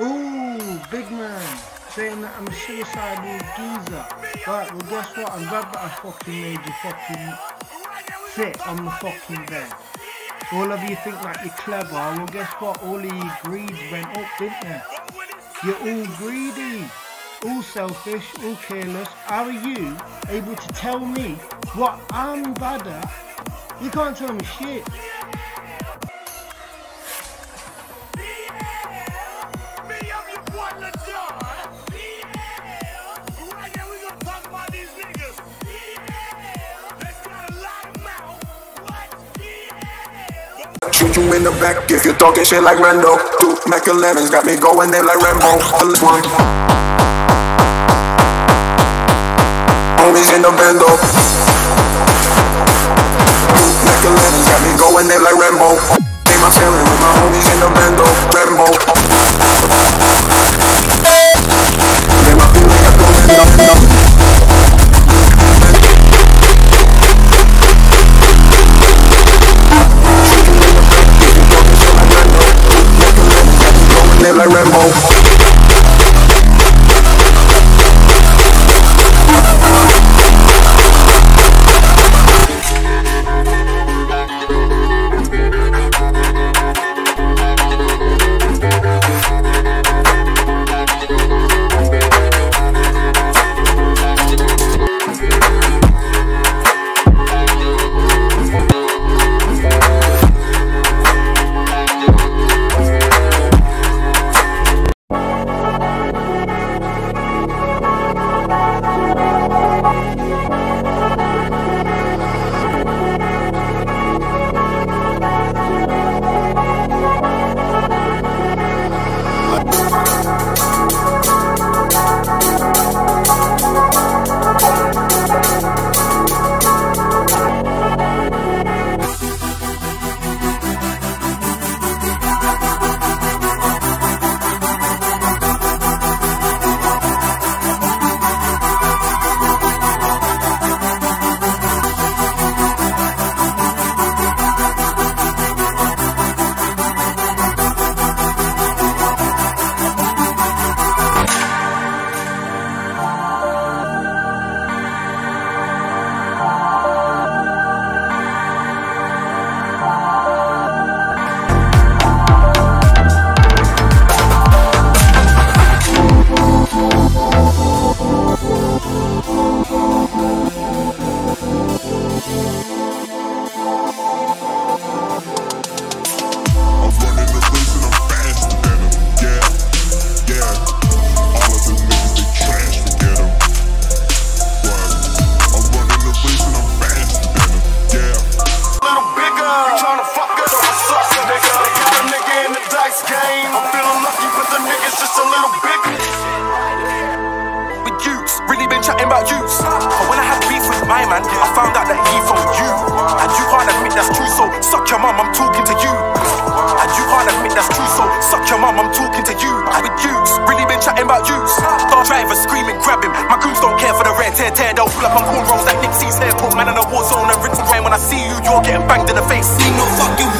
Ooh, big man. Saying that I'm a suicidal geezer. Right, well guess what? I'm glad that I fucking made you fucking sit on the fucking bed. All of you think that you're clever. Well guess what? All of your greed went up, didn't they? You're all greedy, all selfish, all careless. How are you able to tell me what I'm bad at? You can't tell me shit. Shoot you in the back if you talking shit like Rando. Two Mac 11s got me going there like Rambo. One. Homies in the bando. Live like found out that he phoned you. And you can't admit that's true, so suck your mum, I'm talking to you. And you can't admit that's true, so suck your mum, I'm talking to you. I with yous, really been chatting about yous. Star driver screaming, grab him. My goons don't care for the red tear, tear. They'll pull up on cornrows like Nixie's hair. Put man in a war zone and rinse crime. When I see you, you're getting banged in the face. Ain't no fucking